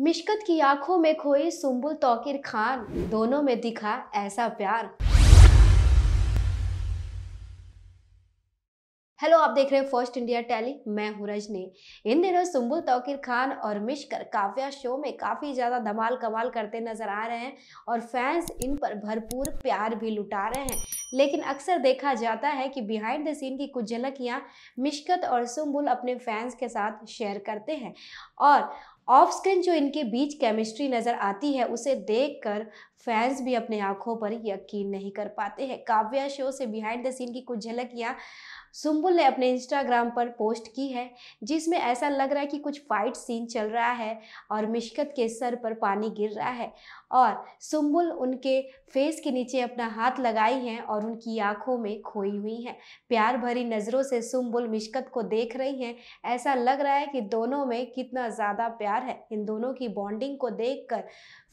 मिशकत की आँखों में खोई सुम्बुल तौकीर खान, दोनों में दिखा ऐसा प्यार। हेलो, आप देख रहे हैं फ़र्स्ट इंडिया टैली, मैं हूँ रजनी। इन दिनों सुम्बुल तौकीर खान और मिशकर काव्या शो में काफ़ी ज़्यादा धमाल कमाल करते नज़र आ रहे हैं और फैंस इन पर भरपूर प्यार भी लुटा रहे हैं। लेकिन अक्सर देखा जाता है कि बिहाइंड द सीन की कुछ झलकियाँ मिशकत और सुम्बुल अपने फैंस के साथ शेयर करते हैं। और ऑफ़ स्क्रीन जो इनके बीच केमिस्ट्री नज़र आती है उसे देखकर फैंस भी अपने आँखों पर यकीन नहीं कर पाते हैं। काव्या शो से बिहाइंड द सीन की कुछ झलकियाँ सुम्बुल ने अपने इंस्टाग्राम पर पोस्ट की है, जिसमें ऐसा लग रहा है कि कुछ फाइट सीन चल रहा है और मिशकत के सर पर पानी गिर रहा है और सुम्बुल उनके फेस के नीचे अपना हाथ लगाई हैं और उनकी आँखों में खोई हुई हैं। प्यार भरी नज़रों से सुम्बुल मिशकत को देख रही हैं। ऐसा लग रहा है कि दोनों में कितना ज़्यादा प्यार है। इन दोनों की बॉन्डिंग को देखकर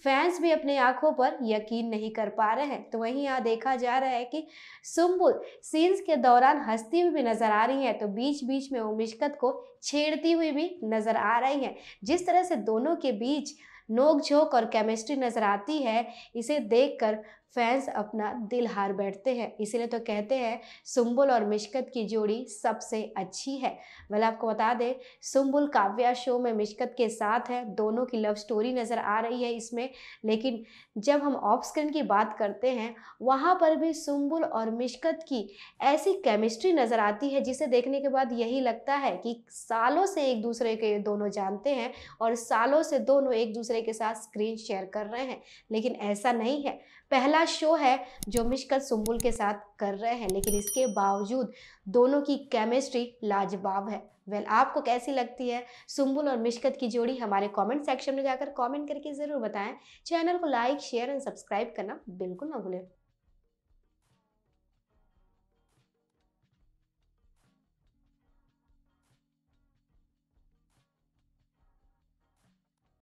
फैंस भी अपने आँखों पर यकीन नहीं कर पा रहे हैं। तो वहीं यहाँ देखा जा रहा है कि सुम्बुल सीन्स के दौरान हंसती हुई भी नज़र आ रही है तो बीच बीच में वो मिशकत को छेड़ती हुई भी नज़र आ रही है। जिस तरह से दोनों के बीच नोक झोंक और केमिस्ट्री नज़र आती है, इसे देखकर फैंस अपना दिल हार बैठते हैं। इसीलिए तो कहते हैं सुम्बुल और मिशकत की जोड़ी सबसे अच्छी है। वेल आपको बता दें सुम्बुल काव्या शो में मिशकत के साथ है, दोनों की लव स्टोरी नज़र आ रही है इसमें। लेकिन जब हम ऑफ़ स्क्रीन की बात करते हैं, वहाँ पर भी सुम्बुल और मिशकत की ऐसी केमिस्ट्री नज़र आती है, जिसे देखने के बाद यही लगता है कि सालों से एक दूसरे के दोनों जानते हैं और सालों से दोनों एक दूसरे के साथ स्क्रीन शेयर कर रहे हैं। लेकिन ऐसा नहीं है। पहला शो है जो मिशकत सुम्बुल के साथ कर रहे हैं लेकिन इसके बावजूद दोनों की केमिस्ट्री लाजवाब है। वेल well, आपको कैसी लगती है? सुम्बुल और मिशकत की जोड़ी हमारे कमेंट सेक्शन में जाकर कमेंट करके ज़रूर बताएँ। चैनल को लाइक शेयर एंड सब्सक्राइब करना बिल्कुल ना भूलें।